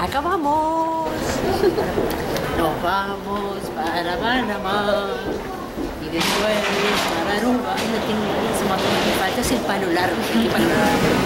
acabamos. Nos vamos para Panamá y después para Aruba. No tengo, se me falta el palo largo. El palo largo.